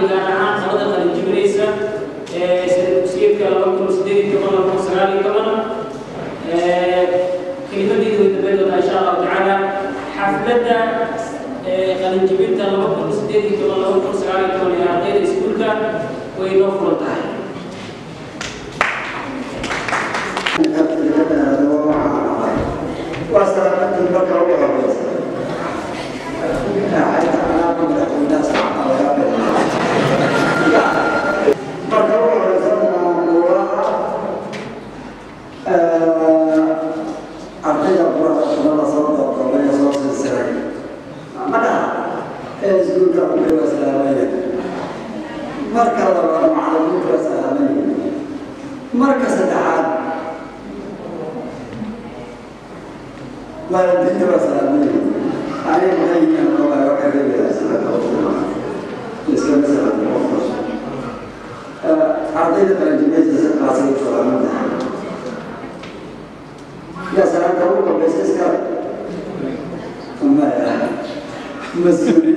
iyo gaar ahaan qalada qalin jibinaysa ee dugsiyeedka laba kun sideed toban laba kun sagaal iyo toban kelimadii way dambeyn doontaa insha allahu tacaala xafladda qalin jibinta laba kun sideed iyo toban laba kun sagaal iyo toban ee ardayda iskuulka way noo furan tahay يزول ربي وسلامي مركز الله مع ربك وسلامي مركز تعال والديك وسلامي عليك هيا الله وكذب يا سلام الإسلام سلام أعطيت من الجميع قاسم سلام يا سلام تقول قبل سيسكر ثم مسؤول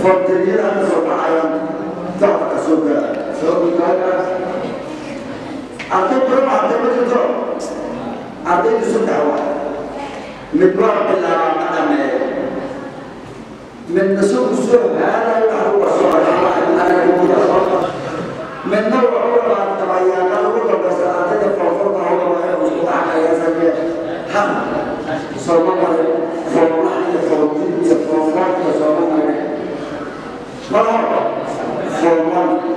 Fortaleza Sobraian, Dr. Sobra, Sobra, até prova, até prova, até isso dava. Me prova pela madame. من نسوق السوق هذا هو الصوت هذا هو الصوت من نوع عمر التبعية قال وقت بس أعتقد فوق فوق هو ما يقول يا سيدي هم صلى الله power, for one,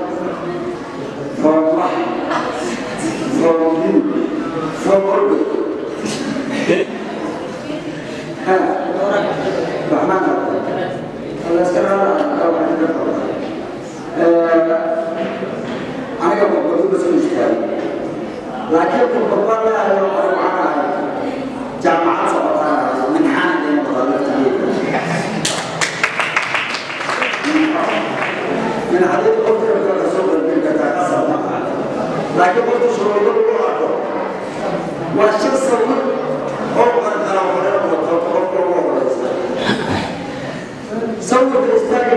Kalau sekarang ada. Lagi orang তাকে বলতে সর্বদল আটক। ওয়াশিং সাবুন অপর ধারা মনে মত অপর হয়েছে। সব খ্রিস্টানকে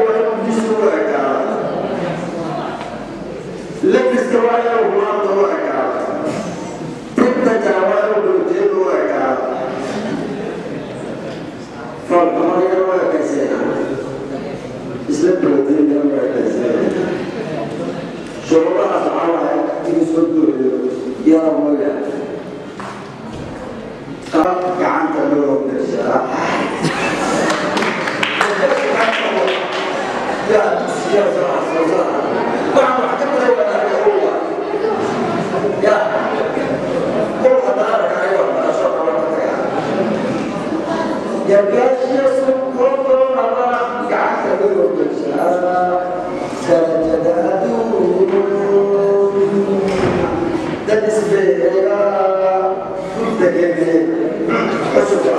Graças.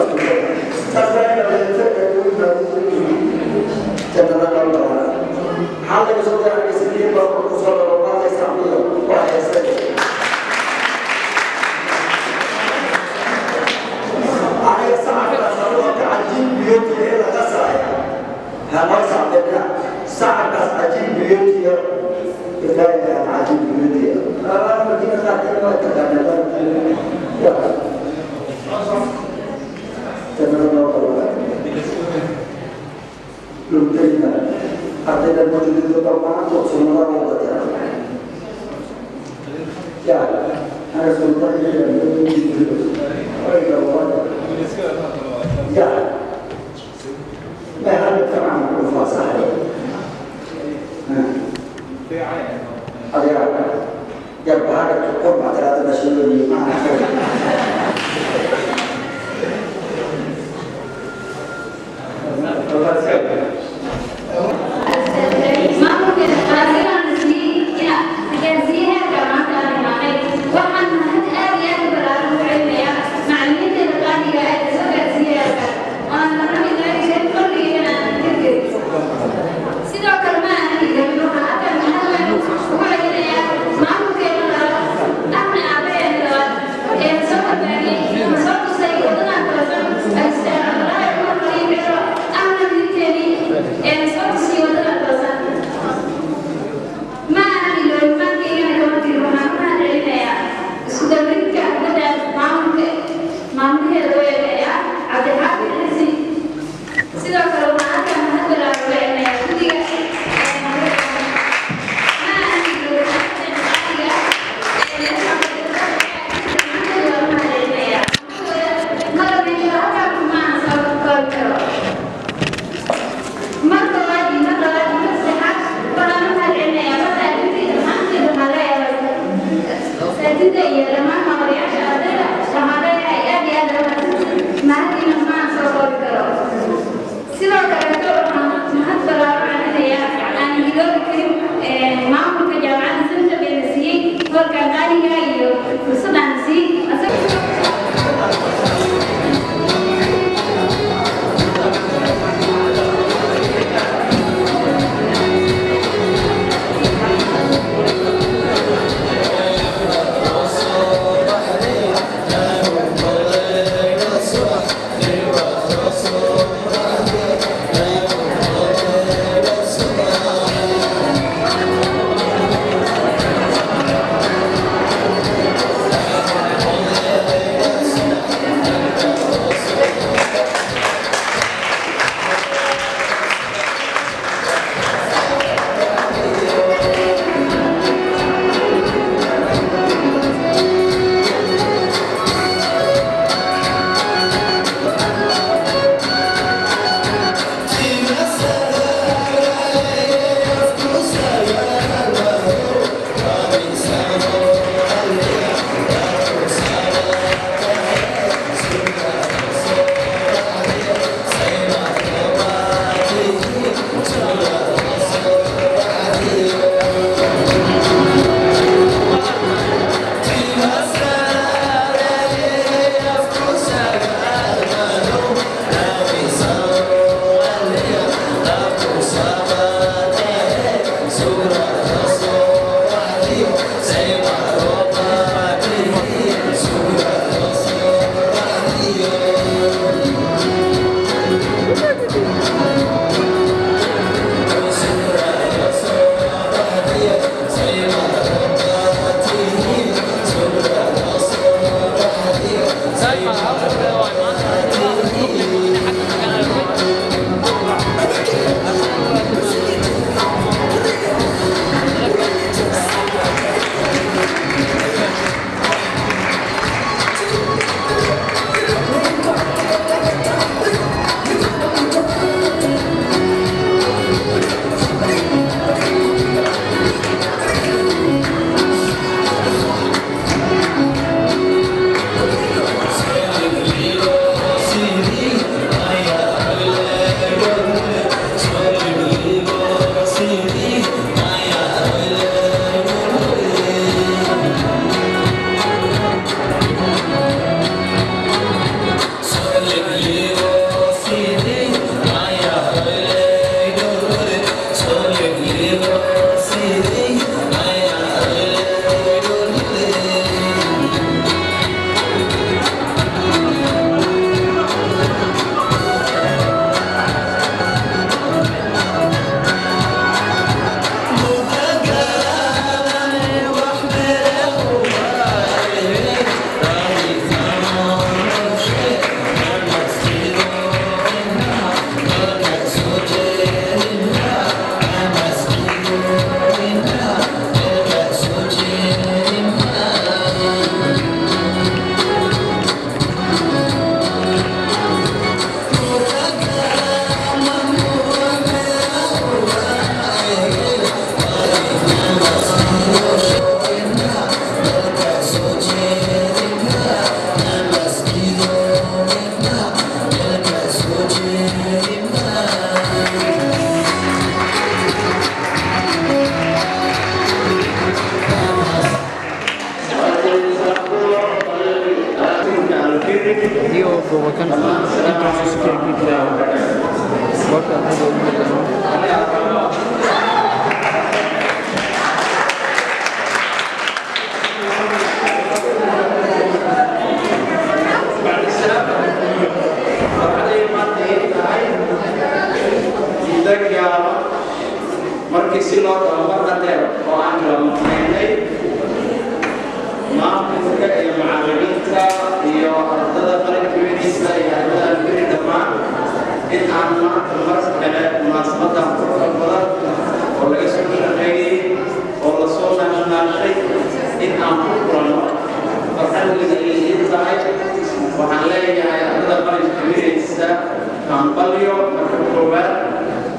Kambalyo marka koowaad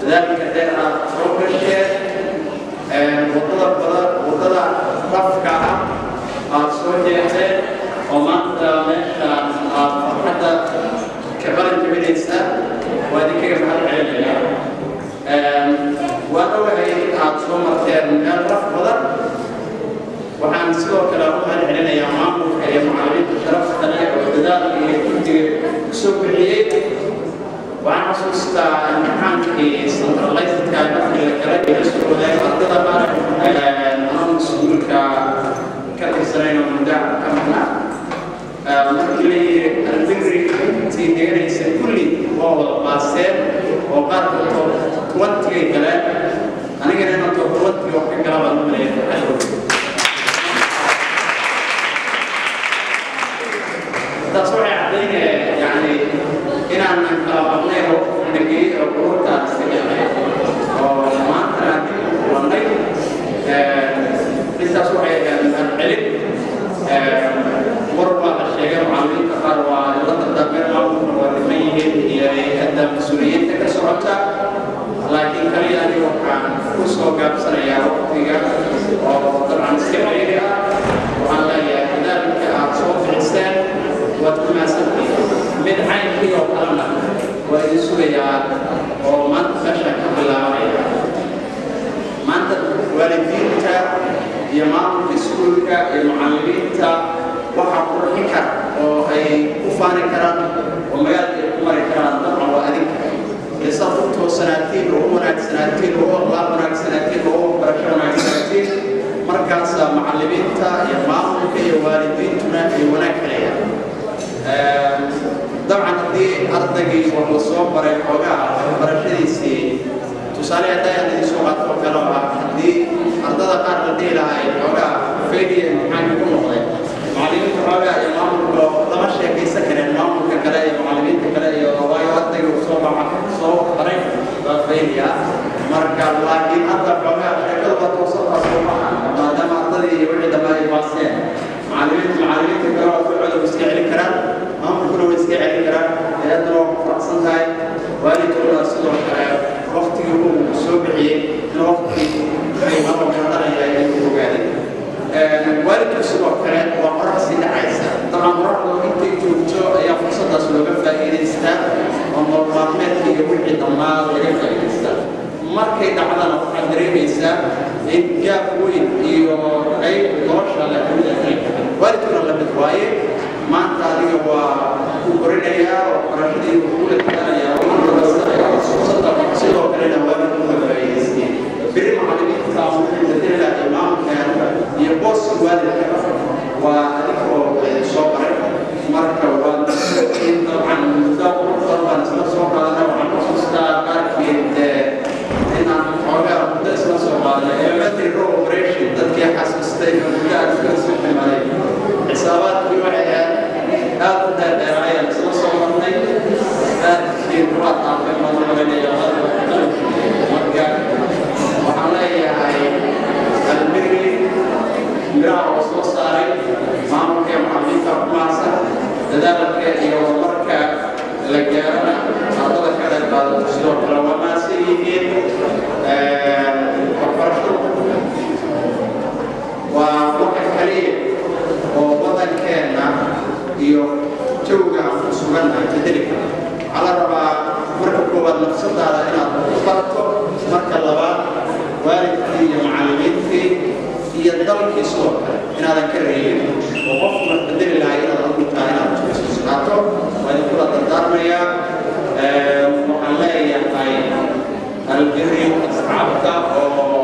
dadaalka dheer aad soo gasheen waddada badan waddada rafka ah aad soo jeexdeen oo maanta meesha aad farxadda ka qaran jabinaysa waa idinkaga mahad celinaya waan ogahay in aad soo marteen meel raf badan waxaan sidoo kale u mahad celinayaa maamulka iyo macallimiinta sharafta leh oo dadaalka iyo guddiga ku soo bixiyey waxaan xasuustaa imtixaankii centralizedka markii la galay ee isku waday ardada qaar aan iskuulka ka tirsanayno mudaac ka maqnaa markii la yiri albingri intii deganaysa kulli waa wada baaseen oo qaarka top twentigay galeen anigana top twenty wax ka gala baan u maleeya taas waxay caddaynaya yani inaanan kala maqnay oo dhagey oo quruurtaas oo maantana dib u kulannay intaas waxay ahayd celin war baa la sheegay macallimiinta qaar waa la dardaarmeen maamulka waa dhiman yihiin iyo hay'adda mas'uuliyiinta ka socota. Laakiin kaliya aniga waxaan ku soo gaabsanayaa waqtiga oo dabcan iska celiiri ah. Waxaan leeyahay dadaalka aad soo bixiseen waad ku mahadsantihiin mid caynkii oo kalena waa idin sugayaa oo maanta meesha ka bilaabaya maanta waalidiinta iyo maamulka iskuulka iyo macallimiinta waxaa qurxin kara oo ay ku faani karaan oo magaalka ay ku mari karaan dabcan waa adinka iyo saad u toosanaatiin oo u wanaagsanaatiin oo u aqlaaq wanaagsanaatiin oo u waxbarasho wanaagsanaatiin markaasa macallimiinta iyo maamulka iyo waalidiintuna ay wanaag helayaan dabcan haddii ardaygii wax la soo baray xoogaa waxbarashadiisii tusaale haddaa aan idin soo qaato oo kale ah haddii ardada qaar la dhihi lahay xoogaa faydiya imtixaanka ku noqday macallimiinta xoogaa iyo maamulka lama sheekaysan kareen maamulka kale iyo macallimiinta kale iyo waayo ardayga uu soo baxa soo baray waa faydiya marka laakiin hadda xoogaa sheekada waa toosantaas oo maaha maadaama ardadii iyo wixii dambe ay baaseen macallimiinta macallimiinta kale waa ficooda iska celin karaan maamulkuna way iska celin karaan hay'adduna waa ku faraxsan tahay waalidkuna sidoo kale waqtigii uu soo bixiyey in waqtigii qiimaha garanaya ay ku ogaaday waalidku sidoo kale waa qorax sii dhacaysa dabcan qoraxdu intay joogto ayaa fursadaas looga faa'iidaystaa oo nolol maalmeedka iyo wixii dhammaan laga faa'iidaystaa markay dhacdana waxaad dareemaysaa in gaab weyn iyo qayb nolosha la waalidkuna la mid waaye maanta adiga waa ku korinayaa oo barashadii kula taganayaa sidoo kalena waalidku ma faa'iidaysteen beri macallimiinta muxuudadila imaamka iyo booska waalidka waa adiga oo soo baray marka waa in dabcan muddo badan baan isla soo qaadana waxaan xusuustaa qaarkeed inaan xoogaa muddo isla soo qaadana elementary row operation dadkii xasuustay muddo aan iska soo ximaaday xisaabaadkii waxay ahayd aad u dheerdheeraayaan isla soo marnay qaarkeed waa taafay madamarinaya marka waxaan leeyahay albirri miraha oo soo saaray maamulka iyo macallimiinta ku maacsan dadaalka iyo horumarka la gaarana ardada ka qayb qaadato sidoo kale waa maasan yihiin waxbarashadu waa waxa kaliya oo wadankeenna iyo jawga aan ku sugannahay kara. Waxaa la rabaa marka koowaad nafsadaada inaad ku barato marka labaad waalidkii iyo macallimiintii iyo dalkii sidoo kale inaadan ka reebin oo qofku wax bedeli lahay inaad saato waynu kula dardaarmayaa waxaan leeyahay albiriyo asxaabta oo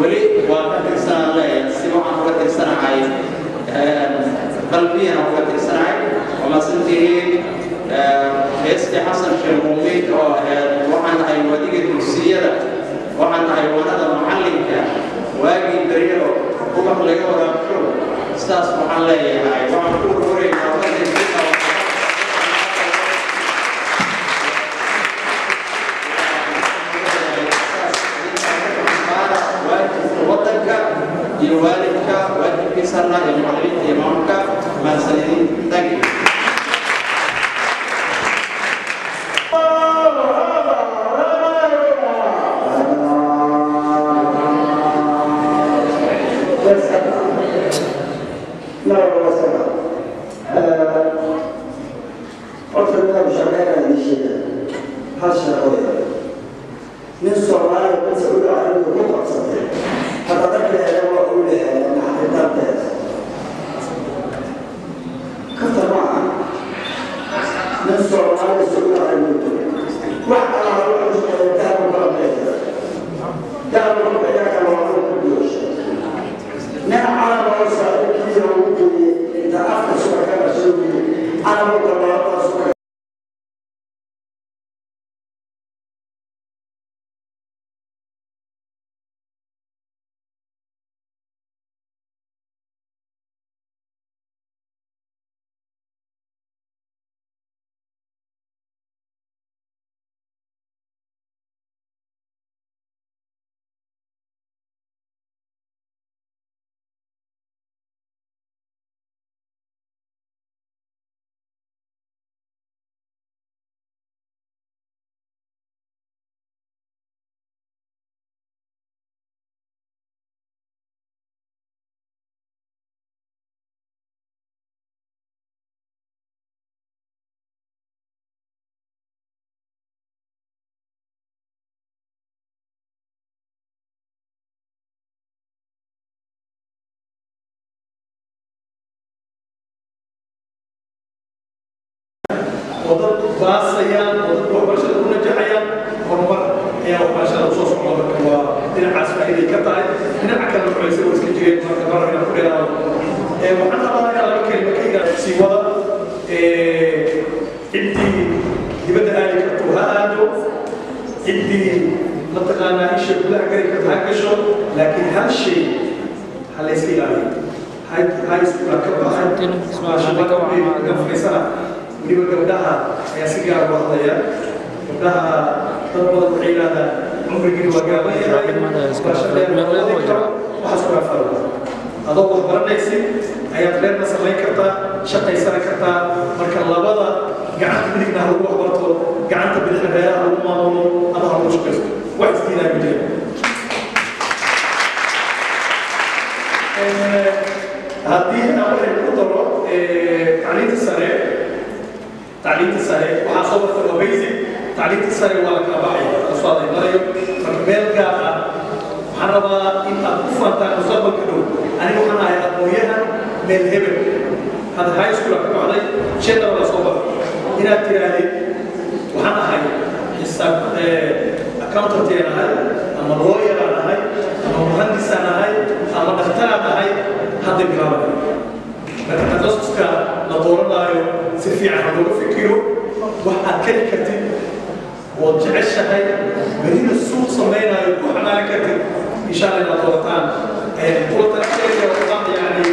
weli waa ka tirsanaan leeyahay si waxaan uga tirsanahay qalbiyana uga tirsanahay wamasan tihiin xasan sheekh oo ahayd waxaan ahay wadiga dugsiyada waxaan ahay wanada macallinka waagii dariyaro ubax laga waraabsho sidaas waxaan leeyahay waxaan ku wareeg iyo waalidka waajibkiisana iyo macallimiinta iyo maamulka mahadsanidin gasho laakiin hal shay ha la iska ilaaliyo high school ka baxay weliba gabdhaha ayaa si gaar u hadlaya gabdhaha dad badan waxay yidhahdaan cumrigiina waa gaabanayahaas ku afaro adoo wax baranaysid ayaad reerna samayn kartaa shaqaysana kartaa marka labada gacanta midigna ha lagu waxbarto gacanta bidixna reeraha lagu maamulo ama ha lagu shaqaysto wax isdiinaa ma jira haddii aan waxay ku tacliinta sare tacliinta sare waxaa soo barta waa basic. Tacliinta sare waa la kala baxay. Taasoo aday marayo marka meel gaar ah waxaan rabaa in aad ku fahantaan mustaqbalka dhow aniga waxaan ahay aqoonyahan meel hebel. Hadda high school aan ku baxday general la soo baxo inaad tiraahdeed waxaan ahay xisaab accountant aan ahay ama lawyer aan ahay ama muhandis aan ahay ama dhakhtar aan ahay hadda bilaabaya la dooranaayo si fiican ha looga fikiro wax aad keli kartid ood jeceshahay berina suuq samaynayo ku xamaalan kartid insha allah inaad doorataan kula talakeeda yani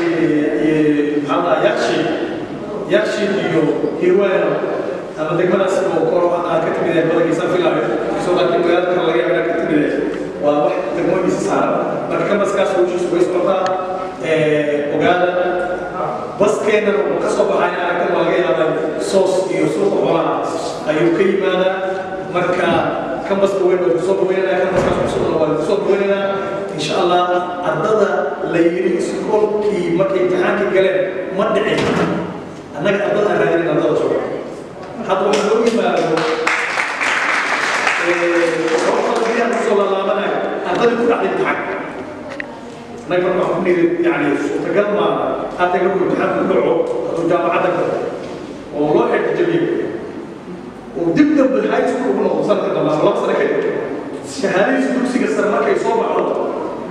maxaa yakshi yakshi iyo hirwaano ama degmadaas oo koro aad ka timid badankiisa filaayo isoo laakiin magaalada kale laga yaaba ka timid waa wax degmooyinkiisa saaran marka kamaskaas hawshiisu way socotaa ogaada baskeennan wuxuu ka soo baxay aragtan waa laga yaabaa soos iyo suuqa xoolaha ayuu ka yimaadaa marka kambaska weyn waa ku soo dhaweynanaa kambaskaas cusubna waa ku soo dhaweynanaa insha allah ardada la yidhi iskoolkii markay imtixaankii galeen ma dhicin annaga ardada aan raadinin ardada jooga hadda waxaa loo yimaado sababta biyaan ku soo lalaabanayo ardadii ku dhacday imtixaanka anaga marka waan ku nidin yani suurtagal maana hadda markuu imtixaanku dhaco? Hadduu jaamacadda galo oo loo xeejijabiyo oo dib dambe high school ugu noqdo sanadka dambaa laba sano kadib shahaadadiisa dugsiga sare markay soo baxdo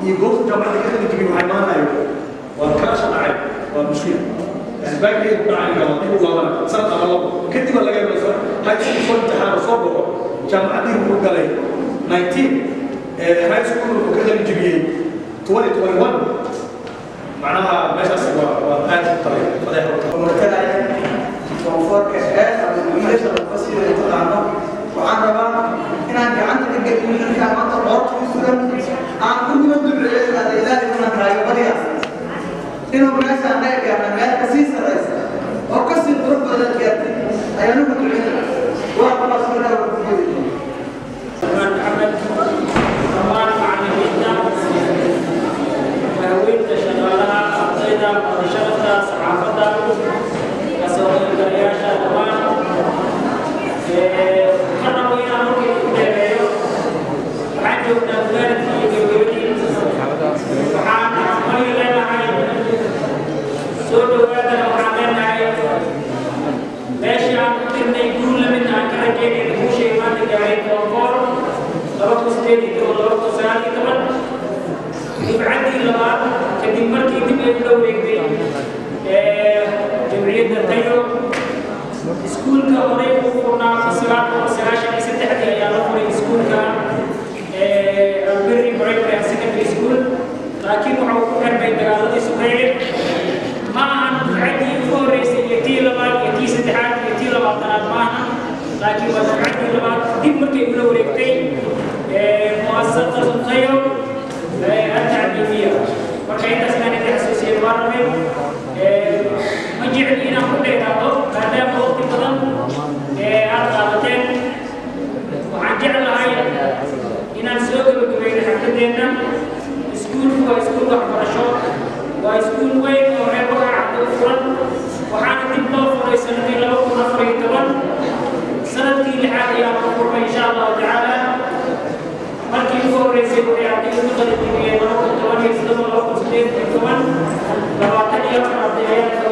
iyo goobta jaamacadda ka kala jibin waxay maanayo waa kaasha dhacay waa mushkila asbaabkeedu dhacay galo inuu laabana sanad ama labo. Kadib laga yaba soo high school soo imtixaano soo baxo jaamacaddii wuxuu galay. Nineteen high school wuxuu ka kala jibiyey 2021 معناها مجلس وهذه الطريقة فضيحه ومرتبه ووفار كشاف ومجلس القصير يطلع عنه وعرب هنا عندي عندك الجميل كان عطى الغرب وسلم عن كل من دبر العزة إلى هنا راي بريا إنه مناسب عندك يا من لا تسيس الرئيس وقصد ربنا ذات يدي أيانوك العزة ardayda barashada saxaafadda ka soo qaybgalayaasha dhammaan kana weyna markii u dheereeyo waxaan joognaa magaaladkii iyo gabagabadii waxaan mali leenahay soo dhawaadana waxaan leenahay meeshii aan ku tirnay guul la mid aan ka rajeynayna guushay maanta gaaray koonfoor laba kun sideed iyo toban laba kun sagaal iyo toban dibcaddii labaad kadib markii dib ay ula wareegtay jamciyadda tayo iskuulka horey uu furnaa sagaal boqol sagaashan iyo saddexdii ayaa la furay iskuulka alberi and secondary school. Laakiin waxa uu ku xirmay dagaaladii sukeeye ma ahan dibcaddii ugu horreysay iyo tii labaad iyo tii saddexaad iyo tii labaatanaad ma ahan laakiin waa dibcaddii labaad dib markay ula wareegtay muasasatu tayo مجيء إلى كل هذا هذا وقت بدن أرقامتين وعن جعل هاي إن السوق بين حكتنا سكول هو سكول وحبرشو وسكول وين وريب وقع فرن وحان تبقى فري سنة لو كنا فري تبن سنة لحالي يا رب إن شاء الله تعالى markii ugu horreysay waxay ardaydu ku qalin laba kun toban iyo sidaba laba kun sideed iyo toban labaatan iyo afar arday ayaa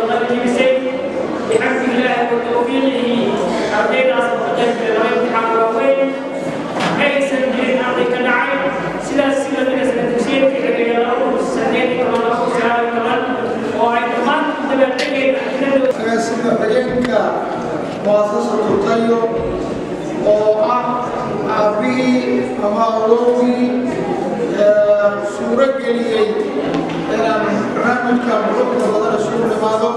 suuro geliyey inaan barnaamijka muxuudka badan isugu dhimaado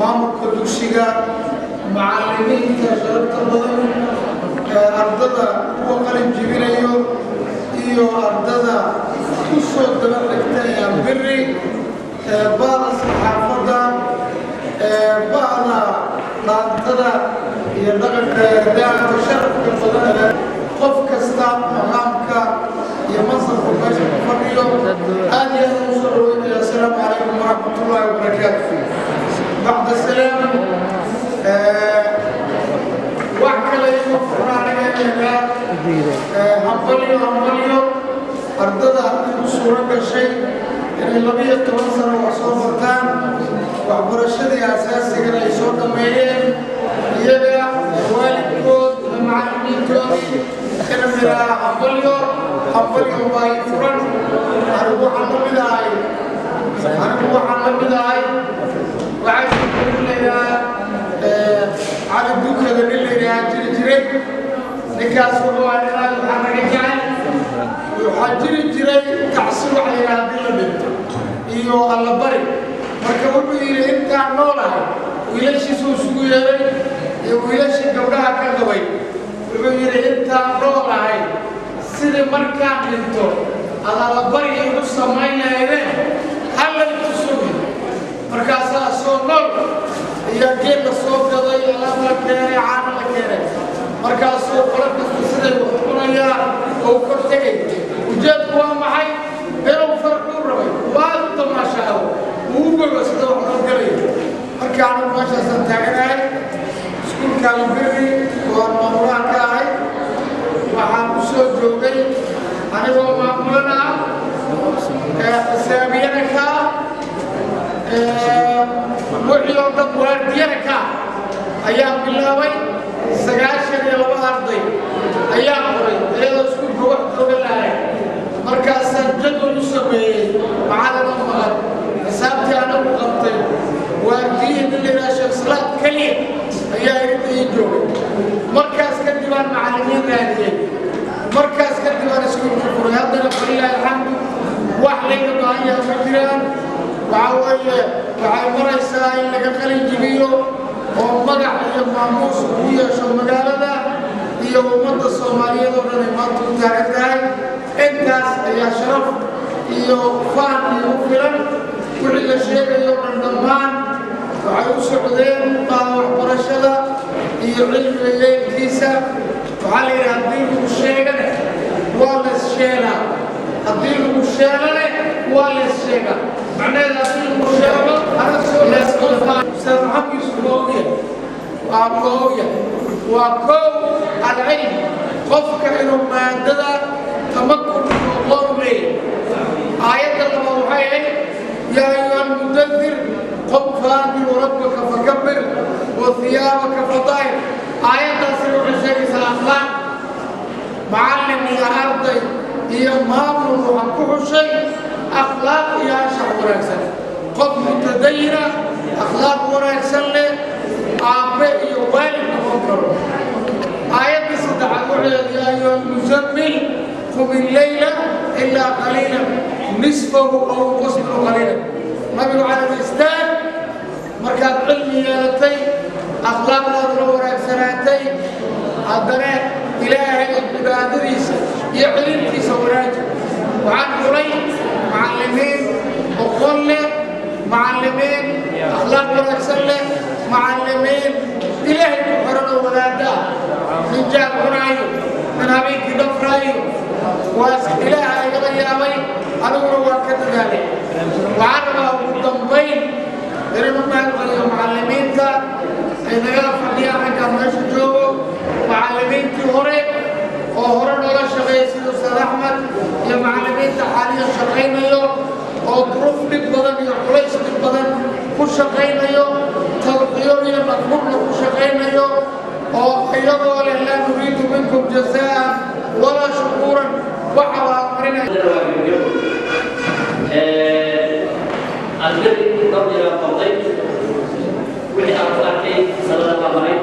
مامك دوشيغا معلمين تجربت بضن أرددا هو قرن جبريو إيو أرددا كسو دمرك تاني بري بعض الصحافة بعض نانتدا يردقك داعة شرف بضن قف كستا مقامك يمنصف الفجر فريو أن ينصروا السلام عليكم ورحمة الله وبركاته bacda salaam wax kale iyo furaanagaynaa hambalyo hambalyo ardada ku suuro gashay inay labiyo toban sano wax soo bartaan. Waxbarashadii asaasigana ay soo dhammeeyeen iyaga waalidkood iyo macallimiintoodii kana miraa hambalyo hambalyo baa i furan. Anigu waxaan la mid ahay anigu waxaan la mid ahay waxaan kulilayaa cali dukada nin layidhahaa jiri jiray. Ninkaas wuxuu ahaa ninaa waxaa naga jecel waxaa jiri jiray tacsi waxa yidhaha haddii la dhinto iyo allabari marka wuxuu yidhi intaan noolahay wiilashiisuu isugu yeeray iyo wiilashii gabdhaha ka qabay wuxuu yidhi intaan noolahay sidii markaan dhinto ad allabari igu samayn lahaydeen markaasaa soo nool. Iyo geed la soo gaday alaab la keenay caano la keenay. Markaasuu qolo kasta siday wax cunayaa oo kor tegay. Ujeedku waa maxay? Inuu farquu rabay. Waa tamaashaawo uu gogo sida wax loo gelayo markii anigu meeshaasaan taaganahay iskuulka albiri waan maamulaha ka ahay. Waxaan ku soo joogay anigoo maamulana ah xisaabiyana ka ah ah yidhaha sheekh salaad keliya ayaa maamuus ugu yeesho magaalada iyo ummadda soomaaliyeed oo dhan ay maanta u taagan tahay intaas ayaa sharaf iyo faan iyo u filan wixii la sheegayo dhan dhammaan waxay u socdeen baa waxbarashada iyo cilmiga yeelkiisa waxaa la yidhi haddii lagu sheegane waa la issheegaa haddii lagu sheegane waa la issheegaa macnaheeda haddii lagu sheego ana soo kow alcilm qofka inuu maadada tamakun aqoon leeyahay aayadda laba waxay ahayd yaa ayuha almudathir qum faandiru rabbaka fakabir wa hiyaabaka fadaahir aayaddaasina waxay sheegaysaa akhlaaq macallin iyo arday iyo maamul waxaa ku xushay akhlaaq iyo anshax wanaagsan qof mutadayina akhlaaq wanaagsan leh leh macallimiin akhlaaq wanaagsan leh macallimiin ilaahay ku xiran oo wadaaddaa nin jaab cunaayo nin habeenkii dhafraayo waa ilaaha igala yaabay. Aniguna waa ka dadaalay waxaan rabaa ugu dambayn. Inanu mahadceliyo macallimiinta ay nagala fadhiyaan raggaan meesha joogo. Macallimiintii hore oo hore noola shaqeeyay sida ustaad axmed iyo macallimiinta xaaliyan shaqaynayo oo duruuf dhib badan iyo culays dhib badan ku shaqaynayo tawxiyo iyo maqbulna ku shaqaynayo oo iyagoo leh laa nuriidu minkum jazaan walaa shukuuran waxa waa marinaya البر قبل قبضين وحي أرضاكي صلى الله عليه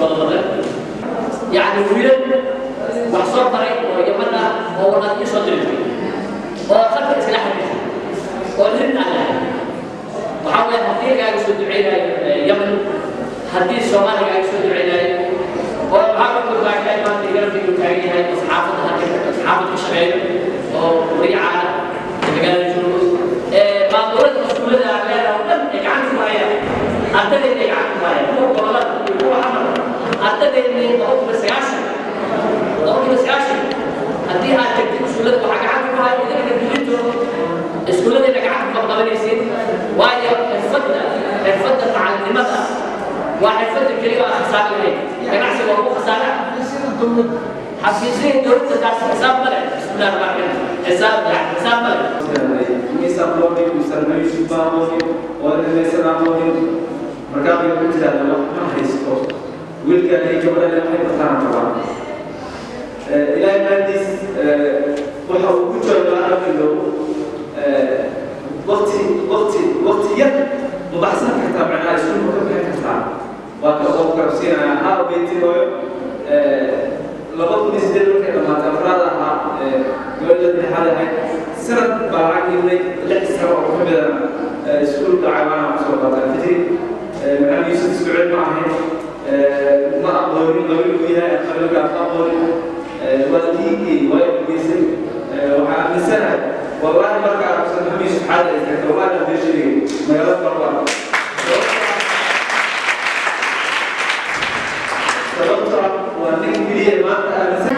وسلم يعني ويلد وحصر طريق ويمنى هو قد يصدر وخلق سلاح ولن محمد hadii ay soo duceeyay yaman hadii Soomaaliya ay soo duceeyay oo waxaan ku baahay ma tigirti ku taagayay asxaabta hadii asxaabta shaqeeyo oo riyaa magaalada Jurus ee ma dowlad masuulada ay leedahay dhan ay gacan ku hayaan hadii ay gacan ku hayaan oo qolada ku amal hadii ay qof siyaasan qof siyaasan haddii aad tagtid iskuulada waxaa gacanta ku haya idinka dulinto iskuuladayna gacanta ku qabanaysid waayo xirfadda xirfadda macalinimada waa xirfadda keliya oo khasaar lahayn ganacsiga waa ku khasaara xafiisyada dowladda taas xisaab male bismillahi rahmaan rahiim xisaab yani xisaab male miisaan moonin miisaanmaysu baa moonin oo dhamaysanaa moonin markaa bay ku tiraahda wax ma haysto wiilkaan iyo gabadhan waxay bataan rabaan ilaahay maadiis waxa uu ku joogaa arkido waqti waqti waqti yar mubaxsan kartaa macnaha iskuulka ka bixin kartaa. Waa ka oo garabsiinaya haa baytigooyo laba kun iyo sideed markay dhamaatay afraad ahaa gabadha lixaad ahayd. Sanad baa lacag imay lix sano oo ka midana iskuulka cawaana ku soo qaata fitri. Maxamed yuusuf iskucil ma ahayn. Ma aqoonin qabiil uu yahay qabiilkaa ma aqoonin والديكي وابنسي وحامسنا والله مركع رسول حميش حالة استكتوانا بجري ما يرد مرة سببتها وأنك بليه ما أمسك